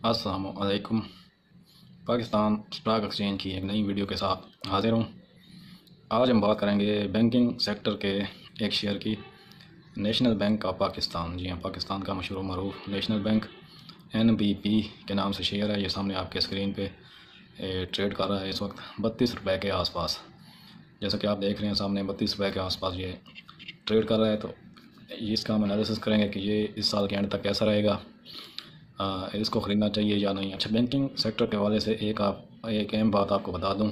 असलकुम Pakistan stock exchange की एक नई वीडियो के साथ हाजिर हूँ। आज हम बात करेंगे बैंकिंग सेक्टर के एक शेयर की। National bank of Pakistan. जी हाँ पाकिस्तान का मशहूर मरूफ national bank N B P के नाम से शेयर है। ये सामने आपके स्क्रीन पे ट्रेड कर रहा है इस वक्त बत्तीस रुपए के आसपास। जैसा कि आप देख रहे हैं सामने बत्तीस रुपए के आसपास ये ट्रेड कर रहा है। तो इसका हम एनालिसिस करेंगे कि ये इस साल के एंड तक कैसा रहेगा। इसको ख़रीदना चाहिए या नहीं? अच्छा बैंकिंग सेक्टर के हवाले से एक आप एक अहम बात आपको बता दूँ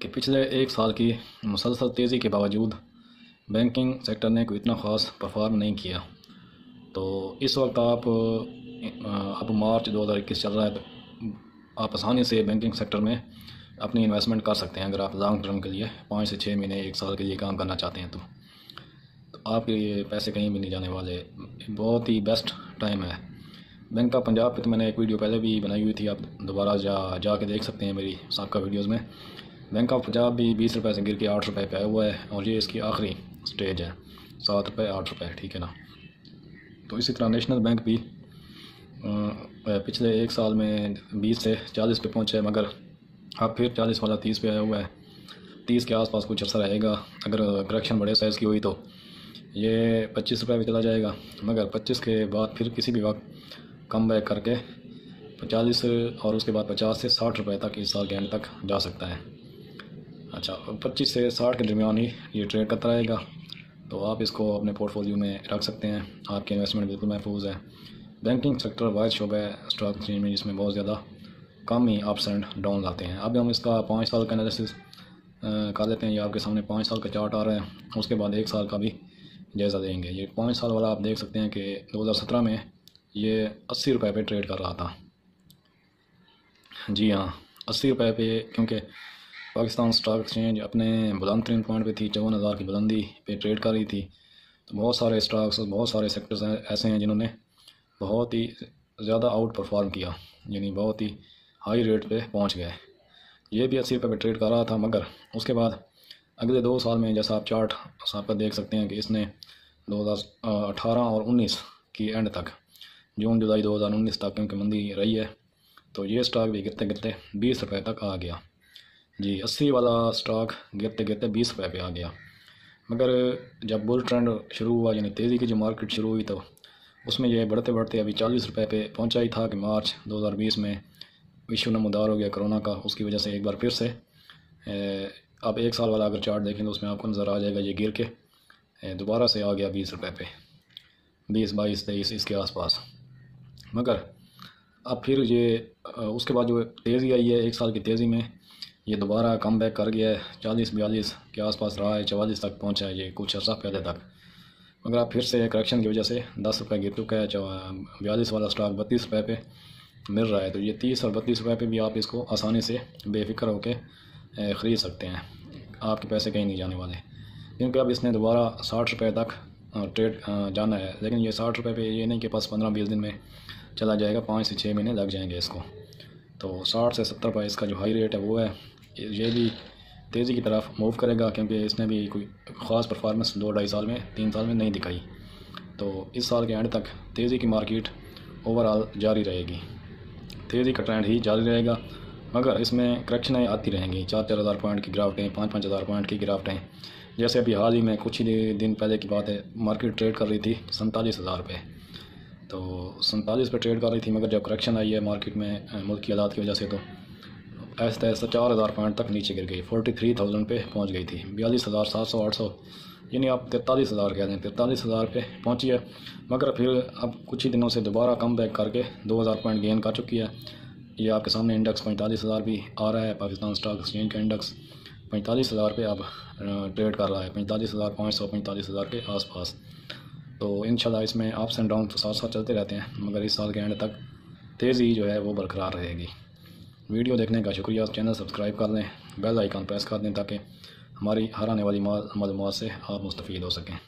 कि पिछले एक साल की मुसलसल तेज़ी के बावजूद बैंकिंग सेक्टर ने कोई इतना ख़ास परफॉर्म नहीं किया। तो इस वक्त आप अब मार्च 2021 चल रहा है तो आप आसानी से बैंकिंग सेक्टर में अपनी इन्वेस्टमेंट कर सकते हैं अगर आप लॉन्ग टर्म के लिए पाँच से छः महीने एक साल के लिए काम करना चाहते हैं तो, तो आपके लिए पैसे कहीं भी नहीं जाने वाले। बहुत ही बेस्ट टाइम है। बैंक ऑफ़ पंजाब पे तो मैंने एक वीडियो पहले भी बनाई हुई थी, आप दोबारा जा, जाके देख सकते हैं मेरी सबका वीडियोज़ में। बैंक ऑफ़ पंजाब भी बीस रुपये से गिर के आठ रुपये पे आया हुआ है, और ये इसकी आखिरी स्टेज है, सात रुपये आठ रुपये ठीक है ना? तो इसी तरह नेशनल बैंक भी पिछले एक साल में बीस से चालीस पे पहुँचे, मगर अब फिर चालीस वाला तीस पे आया हुआ है। तीस के आसपास कुछ अर्सा रहेगा, अगर करेक्शन बड़े साइज़ की हुई तो। ये पच्चीस रुपये भी चला जाएगा, मगर पच्चीस के बाद फिर किसी भी वक्त कम बैक करके पचालीस और उसके बाद पचास से साठ रुपए तक इस साल के एंड तक जा सकता है। अच्छा पच्चीस से साठ के दरमियान ही ये ट्रेड करता रहेगा। तो आप इसको अपने पोर्टफोलियो में रख सकते हैं। आपके इन्वेस्टमेंट बिल्कुल महफूज है। बैंकिंग सेक्टर वाइज शोबा है स्टॉक एक्सचेंज में, जिसमें बहुत ज़्यादा कम ही अप्स एंड डाउन आते हैं। अब हम इसका पाँच साल का एनालिसिस कर लेते हैं। ये आपके सामने पाँच साल का चार्ट आ रहा है। उसके बाद एक साल का भी जायज़ा देंगे। ये पाँच साल वाला आप देख सकते हैं कि 2017 में ये अस्सी रुपये पे ट्रेड कर रहा था। जी हाँ अस्सी रुपये पे, क्योंकि पाकिस्तान स्टॉक एक्सचेंज अपने बुलंद तरीन पॉइंट पे थी, चौवन हज़ार की बुलंदी पे ट्रेड कर रही थी। तो बहुत सारे स्टॉक्स, बहुत सारे सेक्टर्स ऐसे हैं जिन्होंने बहुत ही ज़्यादा आउट परफॉर्म किया, यानी बहुत ही हाई रेट पे पहुँच गए। ये भी अस्सी रुपये पे ट्रेड कर रहा था, मगर उसके बाद अगले दो साल में, जैसा आप चार्ट आपका देख सकते हैं कि इसने दो हज़ार अठारह और उन्नीस की एंड तक जून, जुलाई दो हज़ार उन्नीस तक क्योंकि मंदी रही है। तो ये स्टॉक भी गिरते गिरते बीस रुपये तक आ गया। जी, अस्सी वाला स्टॉक गिरते गिरते बीस रुपये पे आ गया। मगर जब बुल ट्रेंड शुरू हुआ, यानी तेज़ी की जो मार्केट शुरू हुई तो उसमें ये बढ़ते बढ़ते अभी चालीस रुपये पे पहुँचा ही था कि मार्च 2020 में विश्व नमदार हो गया कोरोना का, उसकी वजह से एक बार फिर से। अब एक साल वाला अगर चार्ट देखें तो उसमें आपको नज़र आ जाएगा ये गिर के। दोबारा से आ गया बीस रुपये पे। बीस, बाईस, तेईस, इसके आसपास। मगर अब फिर ये उसके बाद जो तेज़ी आई है, एक साल की तेज़ी में, ये दोबारा कम बैक कर गया है, चालीस बयालीस के आसपास रहा है, चवालीस तक पहुँचा है ये कुछ अर्सा पहले तक। मगर अब फिर से करेक्शन की वजह से दस रुपये गिर चुका है बयालीस वाला स्टॉक बत्तीस रुपये पे मिल रहा है। तो ये तीस और बत्तीस रुपये पे भी आप इसको आसानी से बेफिक्र होकर ख़रीद सकते हैं। आपके पैसे कहीं नहीं जाने वाले। क्योंकि अब इसने दोबारा साठ रुपये तक ट्रेड जाना है। लेकिन ये साठ रुपये पे ये नहीं कि पास पंद्रह बीस दिन में चला जाएगा, पाँच से छः महीने लग जाएँगे इसको। तो साठ से सत्तर रुपये इसका जो हाई रेट है वो है। ये भी तेज़ी की तरफ़ मूव करेगा, क्योंकि इसने भी कोई ख़ास परफॉर्मेंस दो ढाई साल में, तीन साल में नहीं दिखाई। तो इस साल के एंड तक तेज़ी की मार्केट ओवरऑल जारी रहेगी। तेज़ी का ट्रेंड ही जारी रहेगा, मगर इसमें करेक्शनें आती रहेंगी। चार चार हज़ार पॉइंट की गिरावटें पाँच पाँच हज़ार पॉइंट की गिरावटें जैसे अभी हाल ही में कुछ ही दिन पहले की बात है मार्केट ट्रेड कर रही थी, सैंतालीस हज़ार रुपये तो सैंतालीस पर ट्रेड कर रही थी मगर जब करेक्शन आई है मार्केट में मुल्क की हालात की वजह से तो ऐसा ऐसा चार हज़ार पॉइंट तक नीचे गिर गई। फोर्टी थ्री थाउज़ेंड पर पहुँच गई थी। बयालीस हज़ार सात सौ आठ सौ, यानी आप तैंतालीस हज़ार कह दें तैंतालीस हज़ार पे पहुँची है। मगर फिर अब कुछ ही दिनों से दोबारा कम बैक करके दो हज़ार पॉइंट गेन कर चुकी है। ये आपके सामने इंडेक्स पैंतालीस हज़ार भी आ रहा है, पाकिस्तान स्टॉक एक्सचेंज का इंडेक्स पैंतालीस हज़ार पे अब ट्रेड कर रहा है। पैंतालीस हज़ार पाँच सौ, पैंतालीस हज़ार के आसपास। तो इन इसमें अप्स एंड डाउन तो साथ साथ चलते रहते हैं, मगर इस साल के एंड तक तेज़ी जो है वो बरकरार रहेगी। वीडियो देखने का शुक्रिया, चैनल सब्सक्राइब कर लें बेल आइकन प्रेस कर दें ताकि हमारी हर आने वाली मालूम से आप मुस्तफ़ हो सकें।